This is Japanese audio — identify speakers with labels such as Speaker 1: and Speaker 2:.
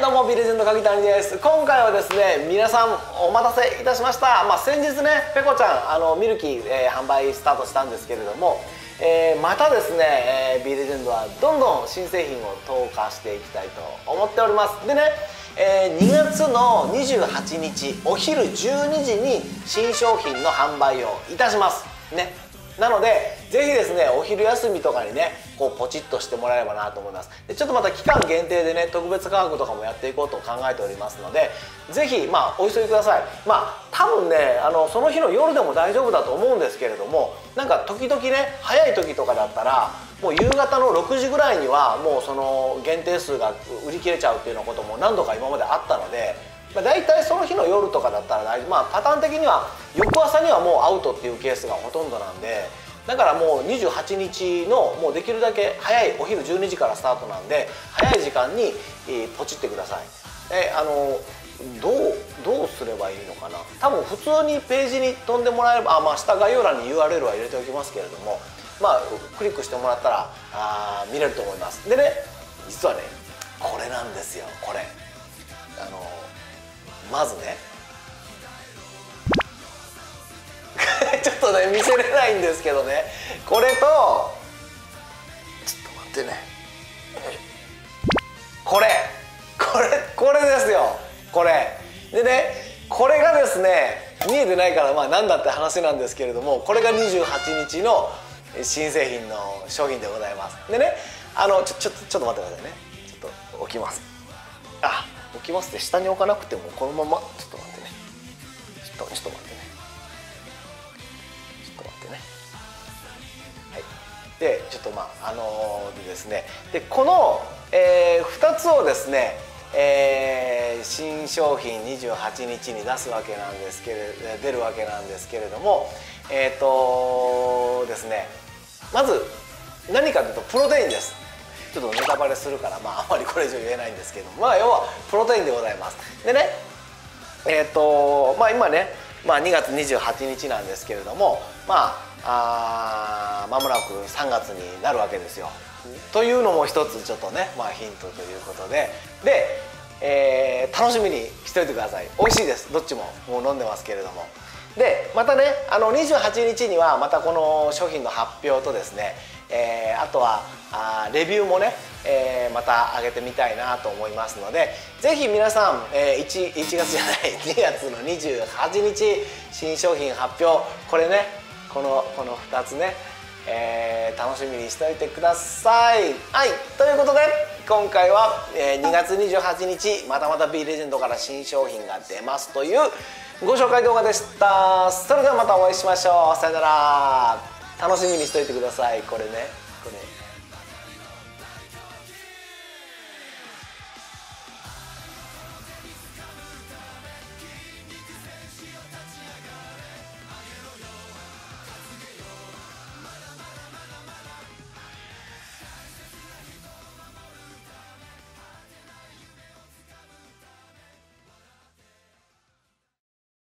Speaker 1: どうもビレジェンド鍵谷です。今回はですね皆さんお待たせいたしました。まあ先日ねペコちゃんあのミルキー、えー、販売スタートしたんですけれども、えー、またですね、えー、ビレジェンドはどんどん新製品を投下していきたいと思っております。でねえ、2月の28日お昼12時に新商品の販売をいたします。ね。なのでぜひですねお昼休みとかにねこうポチッとしてもらえればなと思います。でちょっとまた期間限定でね特別価格とかもやっていこうと考えておりますのでぜひまあお急ぎください。まあ多分ねあのその日の夜でも大丈夫だと思うんですけれどもなんか時々ね早い時とかだったらもう夕方の6時ぐらいにはもうその限定数が売り切れちゃうっていうようなことも何度か今まであったのでまあ、大体その日の夜とかだったらまあ、パターン的には翌朝にはもうアウトっていうケースがほとんどなんでだからもう28日のもうできるだけ早いお昼12時からスタートなんで早い時間に、ポチってください。えあのどうどうすればいいのかな。多分普通にページに飛んでもらえればあ、まあ、下概要欄に URL は入れておきますけれどもまあクリックしてもらったらあ見れると思います。でね実はねこれなんですよこれ。あのまずねちょっとね見せれないんですけどね。これとちょっと待ってね。これ。これこれですよ。これ。でねこれがですね見えてないからまあ何だって話なんですけれどもこれが28日の新製品の商品でございます。でねあのちょちょちょっと待ってくださいね。ちょっと置きます。あ置きますって下に置かなくてもこのまま。ちょっと待ってね。ちょっとちょっと待って。でちょっとまああのー、ですねでこの、えー、2つをですねえー、新商品28日に出すわけなんですけれ出るわけなんですけれどもえっ、ー、とですねまず何かというとプロテインです。ちょっとネタバレするから、まあ、あまりこれ以上言えないんですけどまあ要はプロテインでございます。でねえっ、ー、とまあ今ね、まあ、2月28日なんですけれどもまああまもなく3月になるわけですよ。というのも一つちょっとね、まあ、ヒントということで。で、えー、楽しみにしておいてください。美味しいです。どっちももう飲んでますけれども。でまたねあの28日にはまたこの商品の発表とですねえー、あとはあレビューもね、えー、また上げてみたいなと思いますのでぜひ皆さん、えー、1, 1月じゃない2月の28日新商品発表これねこのこの2つね、えー、楽しみにしておいてください。はいということで今回は、えー、2月28日またまた B レジェンドから新商品が出ますというご紹介動画でした。それではまたお会いしましょう。さよなら。楽しみにしといてくださいこれねこれ